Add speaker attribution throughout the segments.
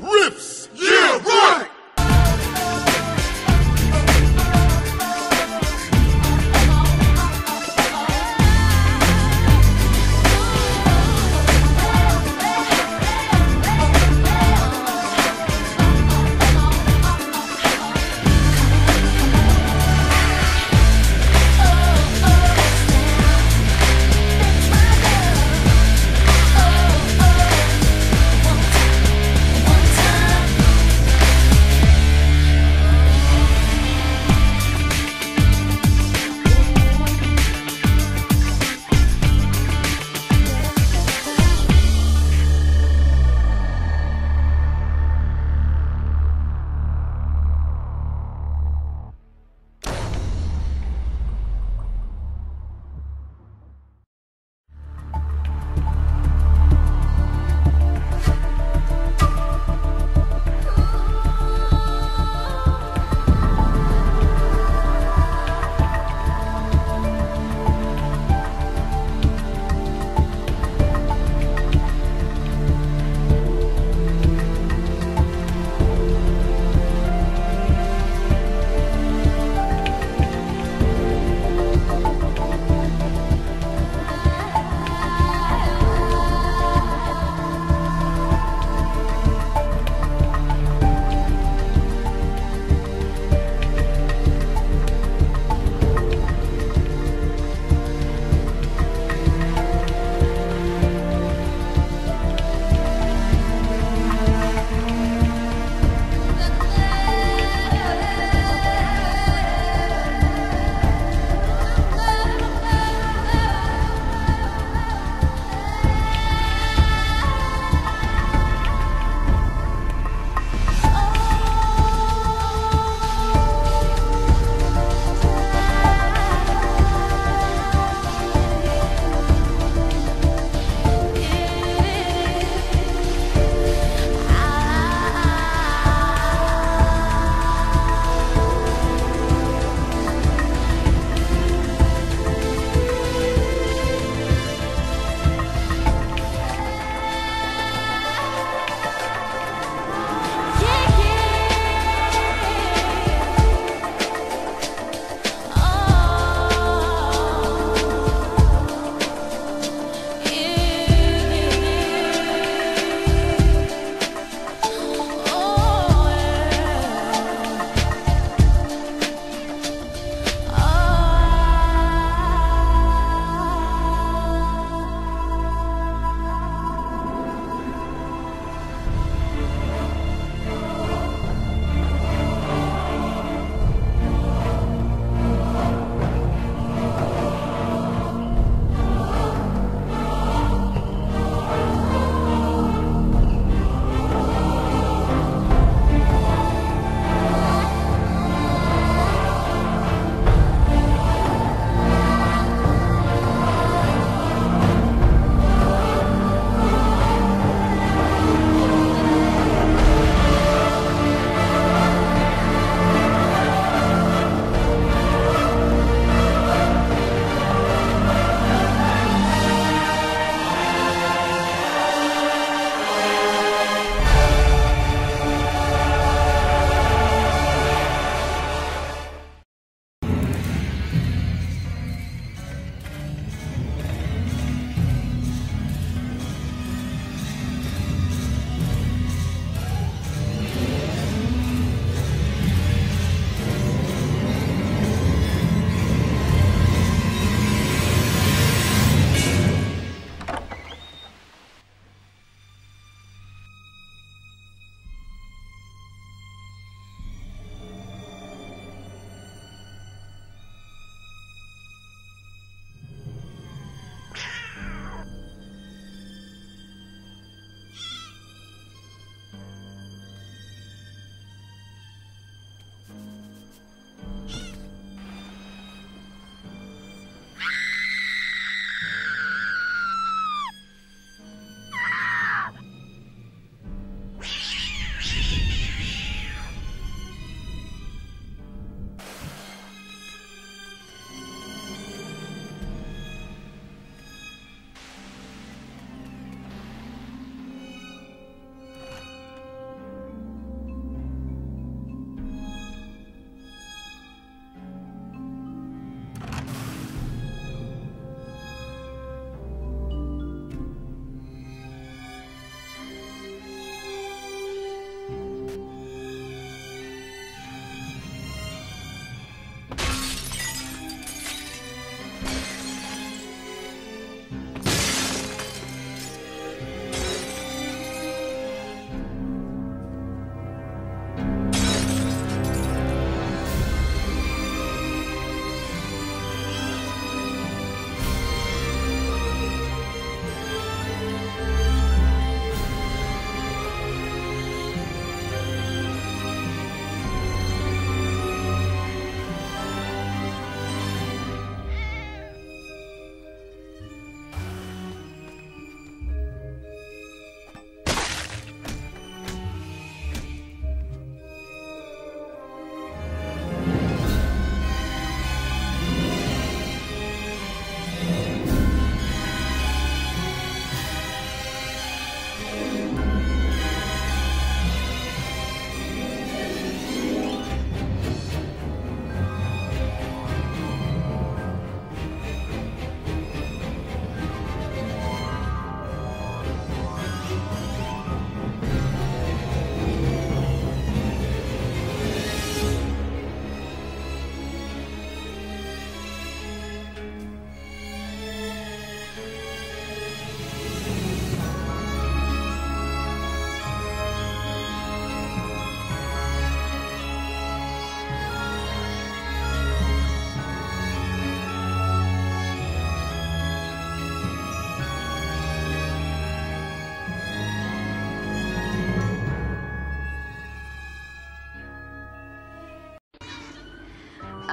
Speaker 1: Riffs! Yeah, right!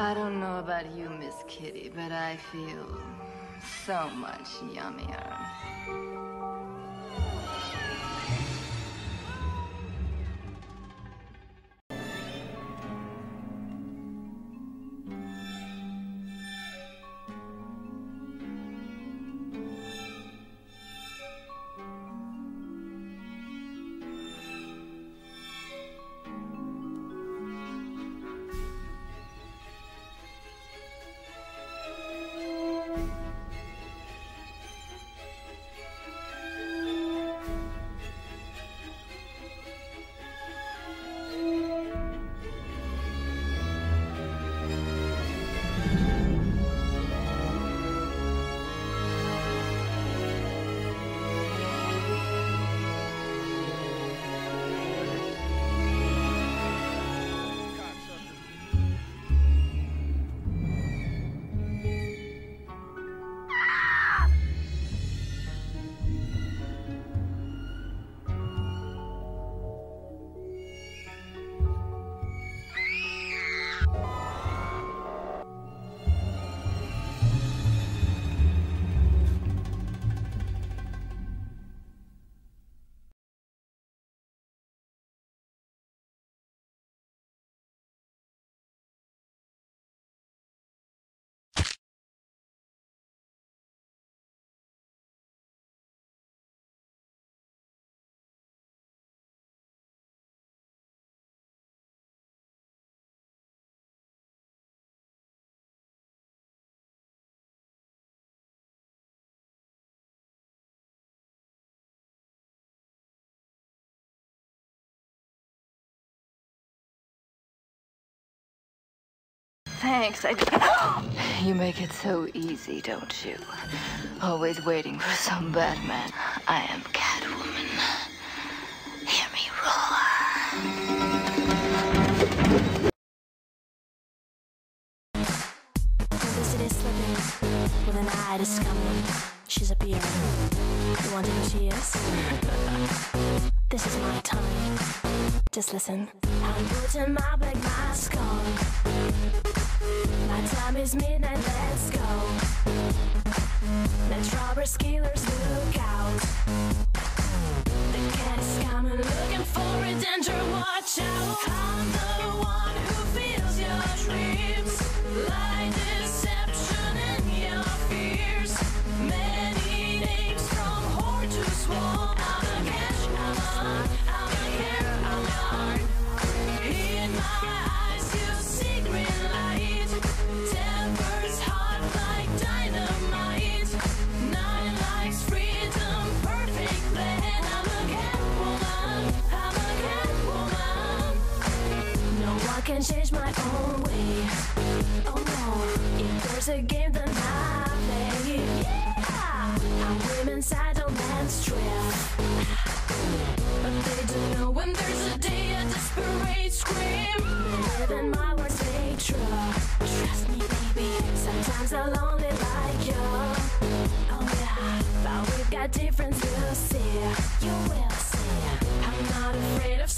Speaker 2: I don't know about you, Miss Kitty, but I feel so much yummier. Thanks. I... You make it so easy, don't you? Always waiting for some Batman. I am Catwoman. Hear me roar.
Speaker 1: Felicity slipping with an eye to scumming. She's appearing. You wonder who she is? this is my time. Just listen. I'm putting my big mask on. My time is midnight, let's go. Let robber skillers look out. The cat is coming, looking for a danger, watch out. I'm the one who feels your dreams. Lie, deception, and your fears. Many names from whore to swan. Oh, there's a game, then I play. Yeah, strip. But they don't know when there's a day a desperate scream. My words made true. Trust me, baby. Sometimes I'll only like you. Oh yeah, but we've got difference. You'll see. You will see. I'm not afraid of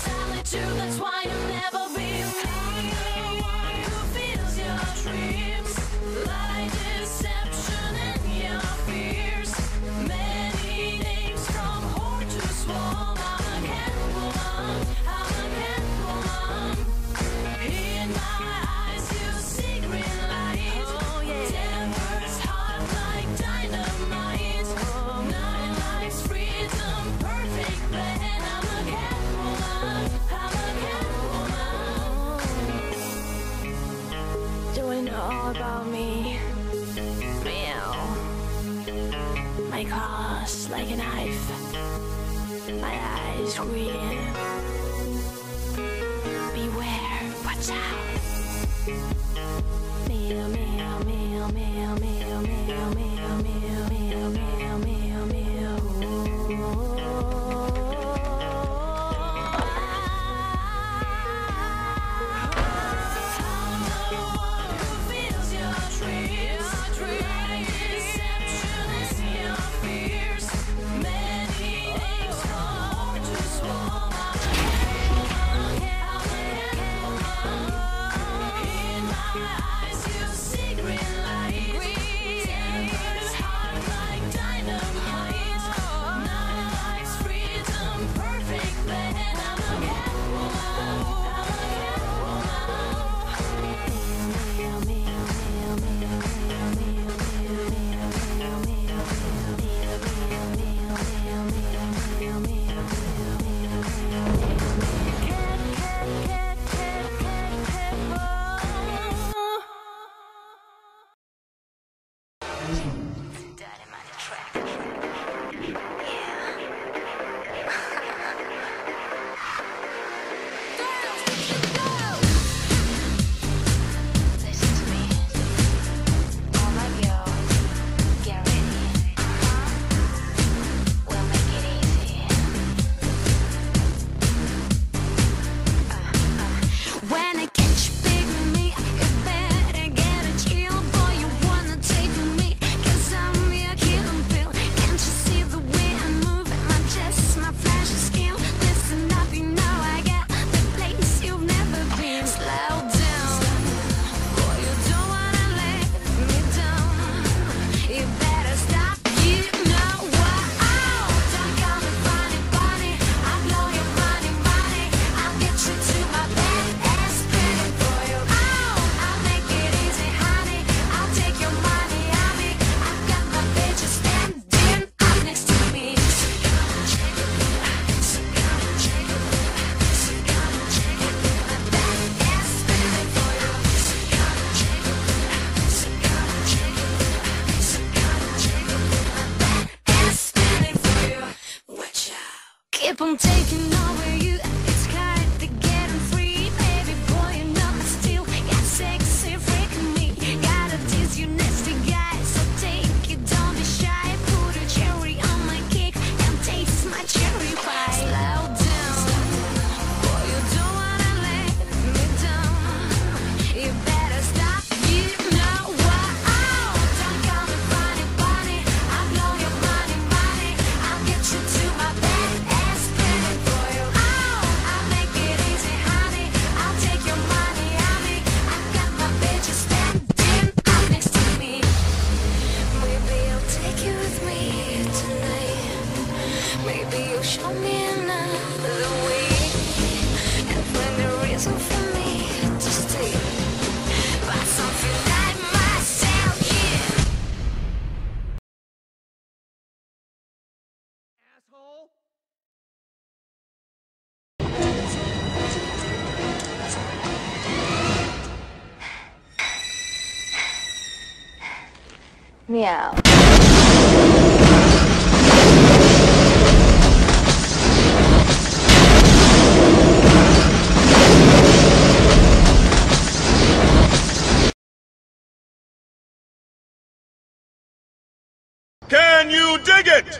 Speaker 2: Meow.
Speaker 3: Can you dig it?